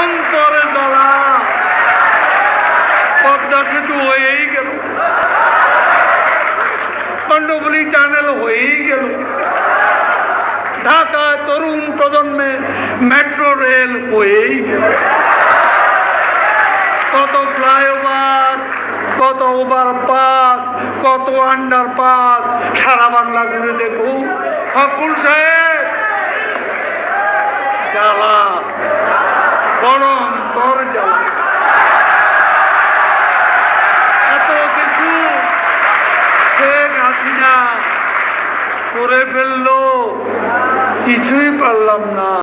অন্তরে হয়েই গেল। টানেল হয়েই গেল। তরুণ প্রজন্মে মেট্রো রেল হয়েই গেল। কত ফ্লাইওভার কত ওভার পাস কত আন্ডার পাস সারা বাংলা ঘুরে দেখো। ফকুল সাহেব! জ্বালা গরম তোর জ্বালা এত কিছু শেখ হাসিনা করে ফেলল কিছুই পারলাম না।